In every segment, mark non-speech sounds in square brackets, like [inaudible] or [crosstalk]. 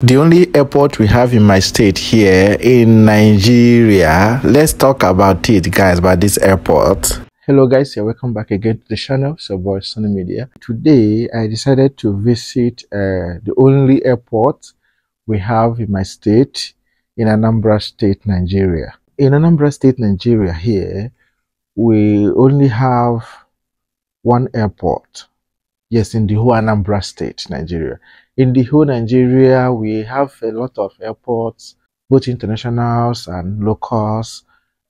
The only airport we have in my state here in Nigeria. Let's talk about it, guys, about this airport. Hello, guys. You're welcome back again to the channel. So, boy, Sunny Media. Today, I decided to visit uh, the only airport we have in my state, in Anambra State, Nigeria. In Anambra State, Nigeria, here, we only have one airport. Yes, in the whole Anambra State, Nigeria in the whole Nigeria, we have a lot of airports, both internationals and locals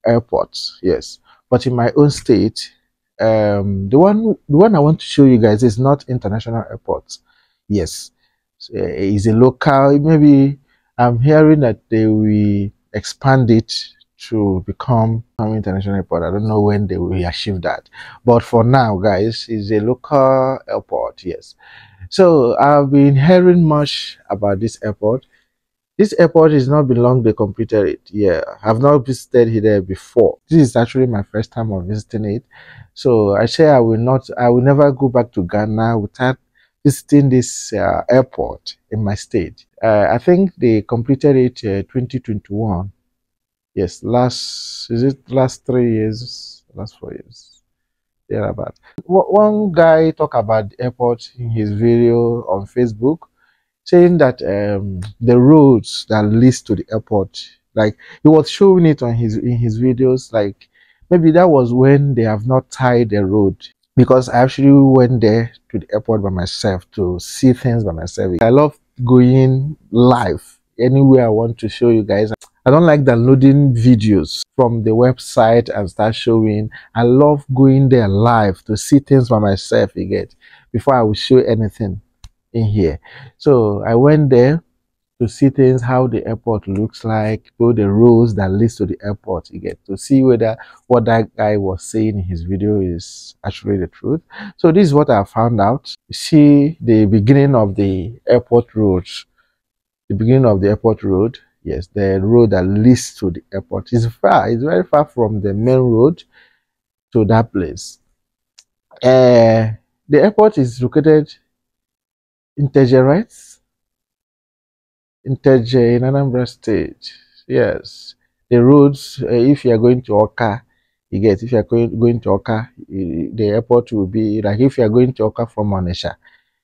airports. Yes, but in my own state, um, the one the one I want to show you guys is not international airports. Yes, uh, is a local. Maybe I'm hearing that they will expand it to become an international airport. I don't know when they will achieve that, but for now, guys, it's a local airport. Yes. So I've been hearing much about this airport. This airport is not been long they completed it. Yeah, I've not visited here before. This is actually my first time of visiting it. So I say I will not, I will never go back to Ghana without visiting this uh, airport in my state. Uh, I think they completed it uh, 2021. Yes, last, is it last three years, last four years? Thereabout. One guy talked about the airport in his video on Facebook, saying that um, the roads that leads to the airport, like he was showing it on his in his videos, like maybe that was when they have not tied the road. Because I actually went there to the airport by myself to see things by myself. I love going live anywhere I want to show you guys. I don't like downloading videos from the website and start showing. I love going there live to see things by myself, you get, before I will show anything in here. So I went there to see things, how the airport looks like, go the roads that leads to the airport, you get, to see whether what that guy was saying in his video is actually the truth. So this is what I found out. See the beginning of the airport road, the beginning of the airport road, Yes, the road that leads to the airport is far. It's very far from the main road to that place. Uh, the airport is located in Tejerit, in Teje, in Anambra State. Yes, the roads, uh, if you are going to Awka, you get, if you are going, going to Awka, the airport will be, like if you are going to Awka from Onitsha,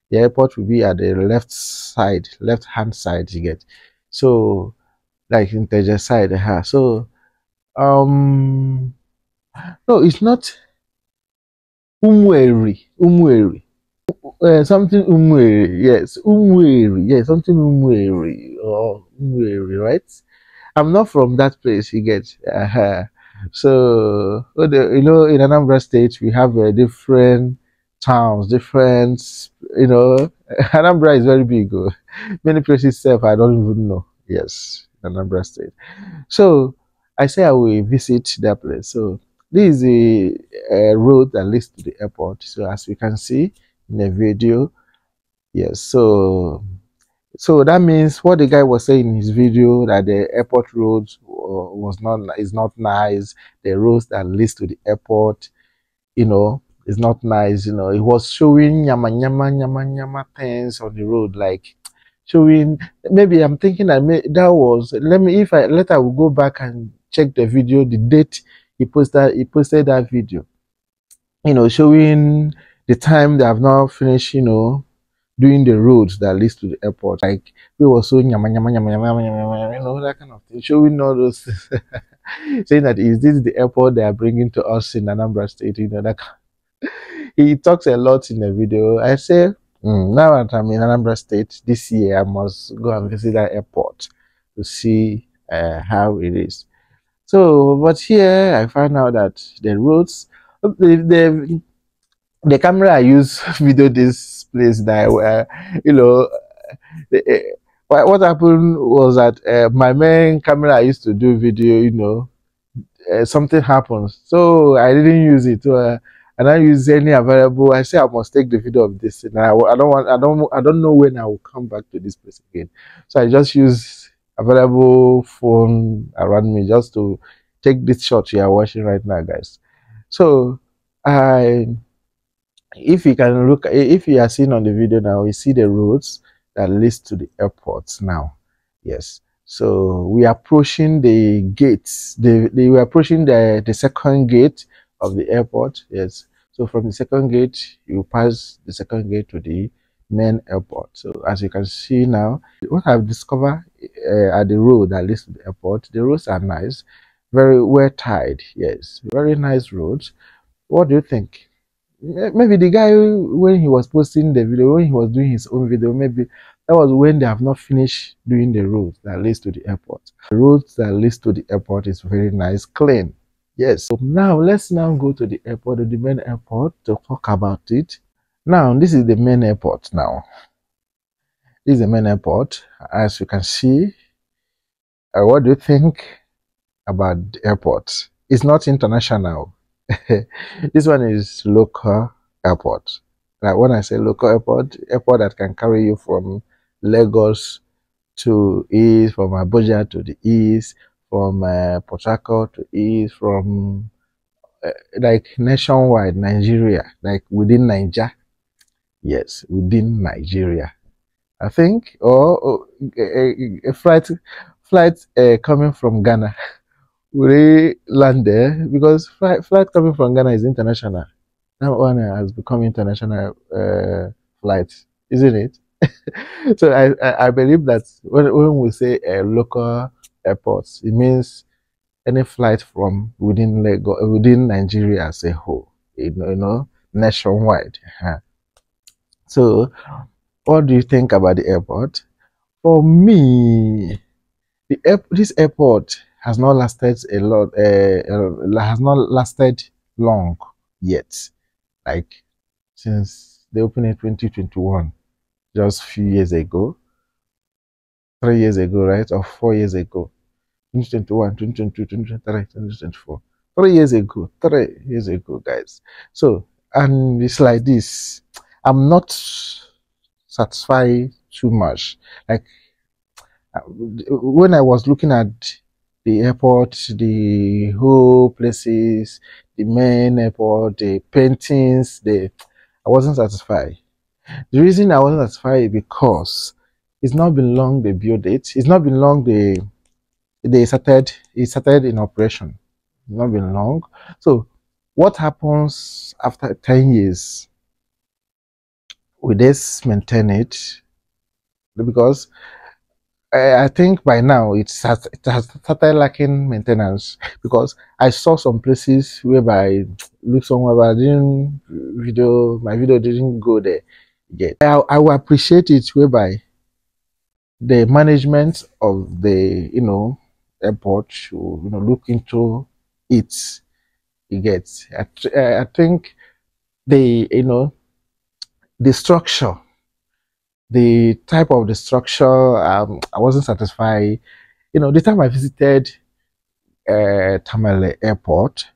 the airport will be at the left side, left hand side, you get. So like in Teja side huh? so um no it's not umweri umweri uh, something umweri yes umweri yes something umweri or umweri right i'm not from that place you get uh -huh. so you know in anambra state we have uh, different towns different you know [laughs] anambra is very big oh. many places self i don't even know yes Anambra State. So I say I will visit that place. So this is a, a, eh, road that leads to the airport. So as you can see in the video, yes. So so that means what the guy was saying in his video that the airport road uh, was not is not nice. The roads that leads to the airport, you know, is not nice. You know, it was showing yama yama yama yama things on the road like showing maybe i'm thinking that may, that was let me if i later will go back and check the video the date he posted he posted that video. You know showing the time they have now finished you know doing the roads that leads to the airport. Like we were so nyama, nyama, nyama, nyama, nyama, you know that kind of thing. Showing all those [laughs] saying that is this the airport they are bringing to us in anambra state you know that [laughs] he talks a lot in the video. I say Mm, now that I'm in Anambra State this year, I must go and visit that airport to see uh, how it is. So, but here I found out that the roads, the the, the camera I use [laughs] video this place that I uh, you know, the, uh, what happened was that uh, my main camera I used to do video, you know, uh, something happens, so I didn't use it. Uh, and I use any available. I say I must take the video of this, and I, I don't want, I don't, I don't know when I will come back to this place again. So I just use available phone around me just to take this shot you are watching right now, guys. So I, if you can look, if you are seeing on the video now, you see the roads that leads to the airport now. Yes. So we are approaching the gates. The, the, we are approaching the, the second gate of the airport. Yes. So from the second gate, you pass the second gate to the main airport. So as you can see now, what I've discovered uh, at the road that leads to the airport, the roads are nice, very well tied. Yes, very nice roads. What do you think? Maybe the guy when he was posting the video, when he was doing his own video, maybe that was when they have not finished doing the road that leads to the airport. The road that leads to the airport is very nice, clean. Yes. So now let's now go to the airport, the main airport, to talk about it. Now this is the main airport. Now this is the main airport. As you can see, uh, what do you think about the airport? It's not international. [laughs] this one is local airport. Like when I say local airport, airport that can carry you from Lagos to east, from Abuja to the east, from uh, Port Harcourt to east, from uh, like nationwide Nigeria, like within Nigeria. Yes, within Nigeria. I think, or, a, a, flight flight uh, coming from Ghana [laughs] will land there because flight, flight coming from Ghana is international. That one has become international uh, flight, isn't it? [laughs] so I, I, I believe that when, when we say a local airports, it means any flight from within Lagos, uh, within Nigeria as a whole, you know, you know nationwide. Uh-huh. So, what do you think about the airport? For me, the air, this airport has not lasted a lot. Uh, uh has not lasted long yet. Like since they opened in 2021, just a few years ago, three years ago, right, or four years ago. 2021, 2022, 2023, 2024. Three years ago, three years ago, guys. So, and it's like this. I'm not satisfied too much. Like, uh, when I was looking at the airport, the whole places, the main airport, the paintings, the I wasn't satisfied. The reason I wasn't satisfied because it's not been long they built it. It's not been long they they started it started in operation. Not been long. So what happens after 10 years? We just maintain it? Because I, I think by now it has, it has started lacking maintenance. Because I saw some places whereby [tsk] look somewhere but I didn't video my video didn't go there yet. I, I will appreciate it whereby the management of the you know airport should you know look into it. You get. I, I think the you know the structure, the type of the structure, um, I wasn't satisfied. You know, the time I visited uh, Tamale Airport,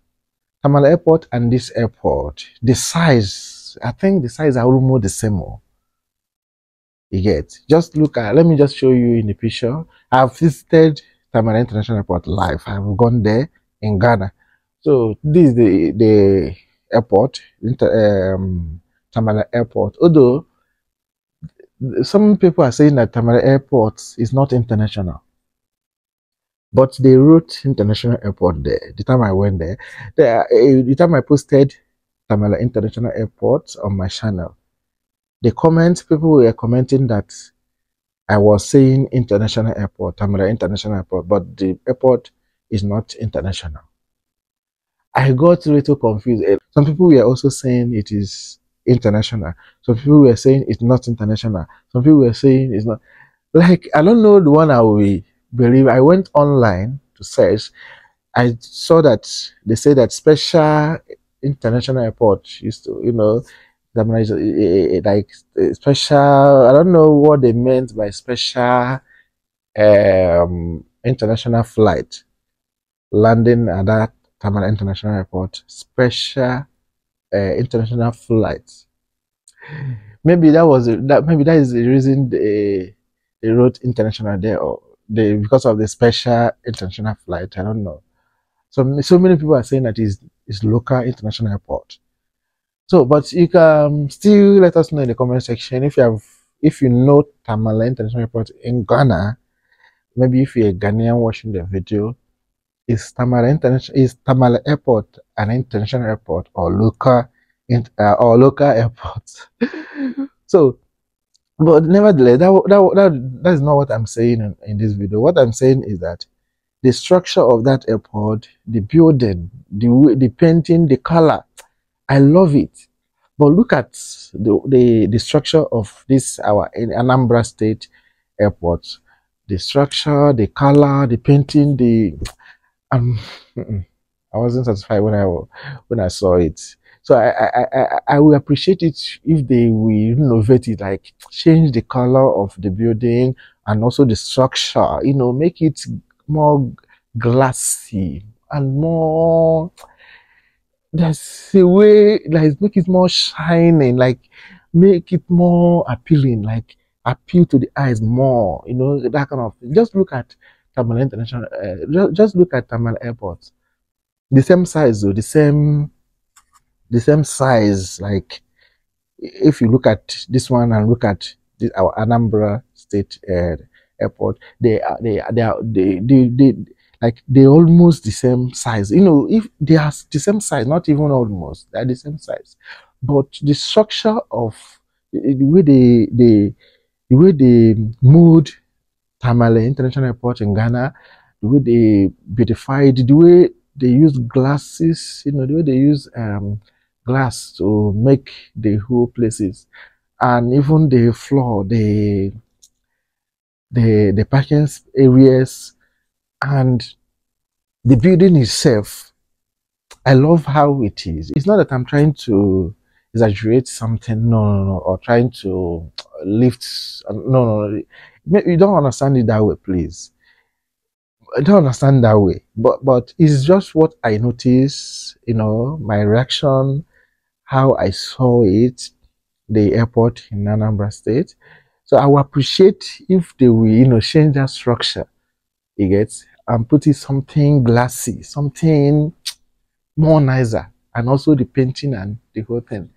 Tamale Airport and this airport, the size, I think the size are almost the same. You get. Just look at. Let me just show you in the picture. I've visited Tamale International Airport live. I've gone there in Ghana. So this is the the airport, um, Tamale Airport. Although some people are saying that Tamale Airport is not international, but they wrote international airport there. The time I went there, the, uh, the time I posted Tamale International Airport on my channel, the comments people were commenting that I was saying international airport, Tamara International Airport, but the airport is not international. I got a little confused. Eh, some people were also saying it is international. Some people were saying it's not international. Some people were saying it's not. Like, I don't know the one I will believe. I went online to search. I saw that they say that special international airport used to, you know, like special i don't know what they meant by special um international flight landing at that Tamale International Airport, special uh, international flight. Maybe that was that. Maybe that is the reason they they wrote international there, or they because of the special international flight. I don't know. So so many people are saying that is is local international airport. So, but you can still let us know in the comment section if you have if you know Tamale International Airport in Ghana, maybe if you're a Ghanaian watching the video, is Tamale International is Tamale Airport an international airport or local uh, or local [laughs] airport? so, but nevertheless, that, that, that, that is not what I'm saying in, in this video. What I'm saying is that the structure of that airport, the building, the the painting, the color, I love it. But look at the, the, the structure of this, our Anambra State airport. The structure, the color, the painting, the... Um, I wasn't satisfied when I, when I saw it. So I, I, I, I will appreciate it if they will renovate it, like change the color of the building and also the structure, you know, make it more glassy and more there's a way like make it more shining, like make it more appealing, like appeal to the eyes more, you know, that kind of thing. Just look at Tamale International, uh, just, just look at Tamale Airport. The same size though, the same, the same size, like if you look at this one and look at this, our Anambra State uh, Airport, they are, they are, they are, they, they, they, like they almost the same size. You know, if they are the same size, not even almost, they're the same size. But the structure of the way they they the way they moved Tamale International Airport in Ghana, the way they beautified, the way they use glasses, you know, the way they use um, glass to make the whole places, and even the floor, the the the parking areas, and the building itself, I love how it is. It's not that I'm trying to exaggerate something, no, no, no, or trying to lift, um, no, no, no. you don't understand it that way, please. I don't understand that way, but but it's just what I noticed, you know, my reaction, how I saw it, the airport in Anambra State. So I would appreciate if they will, you know, change that structure you get, and put it something glassy, something more nicer, and also the painting and the whole thing.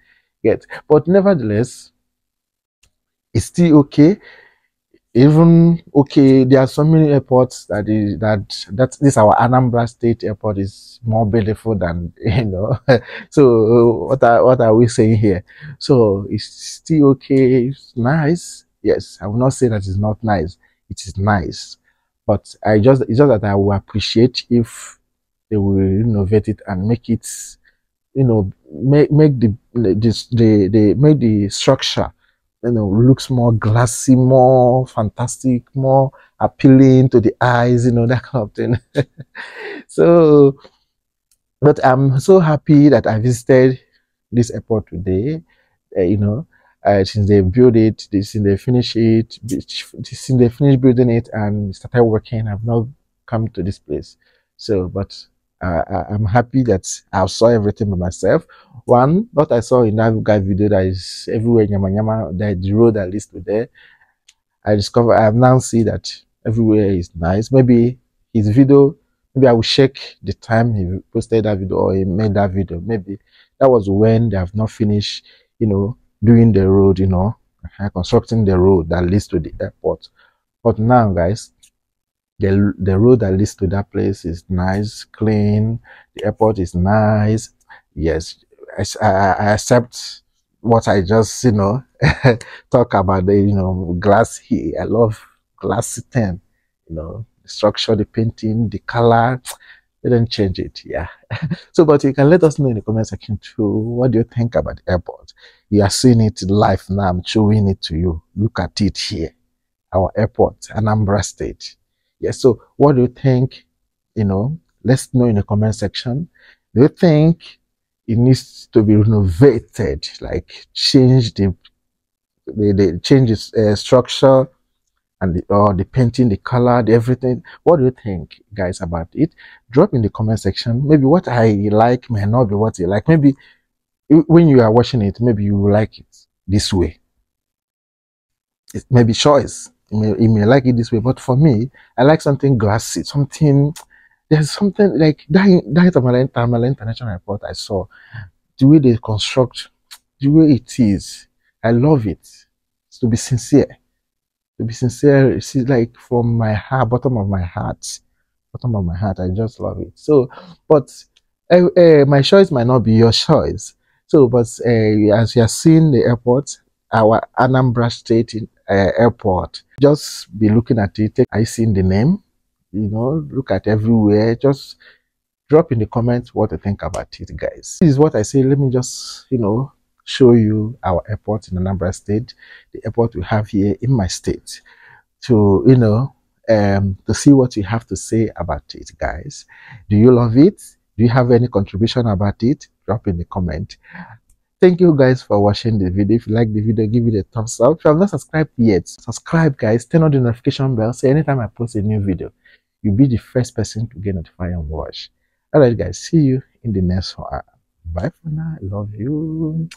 Yet, but nevertheless, it's still okay. Even okay, there are so many airports that is that that this our Anambra State Airport is more beautiful than [laughs] you know. so what are what are we saying here? So it's still okay. It's nice. Yes, I will not say that it's not nice. It is nice but I just it's just that I will appreciate if they will renovate it and make it, you know, make make the this the the make the structure you know looks more glassy, more fantastic, more appealing to the eyes, you know, [laughs] that kind of thing. [laughs] so but I'm so happy that I visited this airport today. Uh, you know, uh, since they build it, since they finish it, since they finish building it and started working, I've not come to this place. So, but uh, I'm happy that I saw everything by myself. One, what I saw in that guy video that is everywhere, Nyama Nyama, that the road that leads to there. I discovered, I have now see that everywhere is nice. Maybe his video, maybe I will check the time he posted that video or he made that video. Maybe that was when they have not finished, you know, doing the road, you know, uh-huh, constructing the road that leads to the airport. But now, guys, the, the road that leads to that place is nice, clean. The airport is nice. Yes, I, I accept what I just, you know, [laughs] talk about the, you know, glass here. I love glassy thing, you know, the structure, the painting, the color. Didn't change it, yeah. [laughs] so, but you can let us know in the comment section too. What do you think about the airport? You are seeing it live now. I'm showing it to you. Look at it here. Our airport, Anambra State. Yes. So, what do you think? You know, let's know in the comment section. Do you think it needs to be renovated, like change the the, the change its uh, structure? And the, or the painting, the color, the everything. What do you think, guys, about it? Drop in the comment section. Maybe what I like may not be what you like. Maybe when you are watching it, maybe you like it this way. It may be choice. You may, you may like it this way, but for me, I like something glassy, something. There's something like that. That Tamale International Airport I saw, the way they construct, the way it is. I love it to be sincere. To be sincere, see, like from my heart, bottom of my heart, bottom of my heart, I just love it. So, but uh, uh, my choice might not be your choice. So, but uh, as you are seeing the airport, our Anambra State Airport, just be looking at it. I seen the name, you know, look at everywhere. Just drop in the comments what you think about it, guys. This is what I say. Let me just, you know, show you our airport in Anambra State, the airport we have here in my state, to, you know, um, to see what you have to say about it, guys. Do you love it? Do you have any contribution about it? Drop in the comment. Thank you guys for watching the video. If you like the video, give it a thumbs up. If you have not subscribed yet, subscribe guys. Turn on the notification bell so anytime I post a new video, you'll be the first person to get notified and watch. Alright guys, see you in the next one. Bye for now. I love you.